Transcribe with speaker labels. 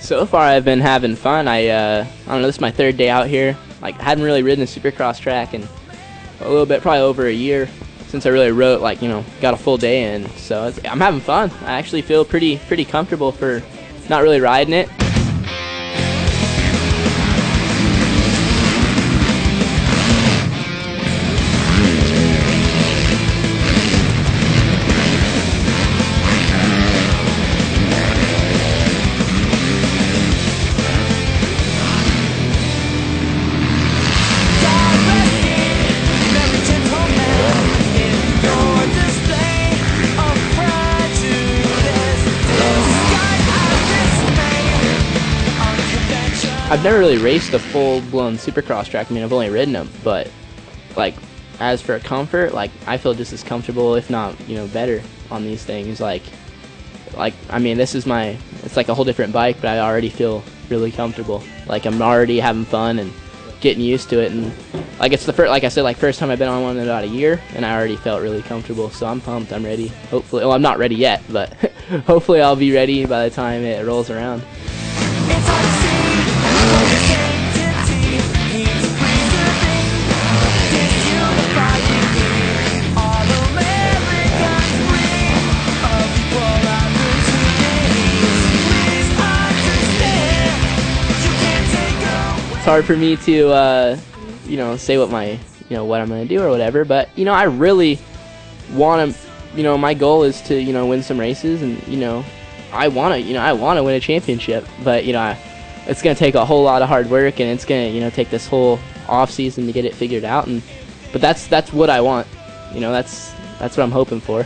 Speaker 1: So far, I've been having fun. I uh, I don't know. This is my third day out here. Like, I hadn't really ridden a Supercross track in a little bit, probably over a year since I really wrote. Like, you know, got a full day in. So I'm having fun. I actually feel pretty pretty comfortable for not really riding it. I've never really raced a full-blown supercross track. I mean, I've only ridden them, but like as for comfort, like I feel just as comfortable, if not, you know, better on these things. Like, like I mean, this is my, it's like a whole different bike, but I already feel really comfortable. Like I'm already having fun and getting used to it, and like it's the first, like I said, like first time I've been on one in about a year, and I already felt really comfortable. So I'm pumped. I'm ready. Hopefully, well, I'm not ready yet, but hopefully I'll be ready by the time it rolls around. It's hard for me to uh, you know say what my you know what I'm gonna do or whatever. But you know I really want to you know my goal is to you know win some races and you know I want to you know I want to win a championship. But you know I, it's gonna take a whole lot of hard work and it's gonna you know take this whole off season to get it figured out. And but that's that's what I want. You know that's that's what I'm hoping for.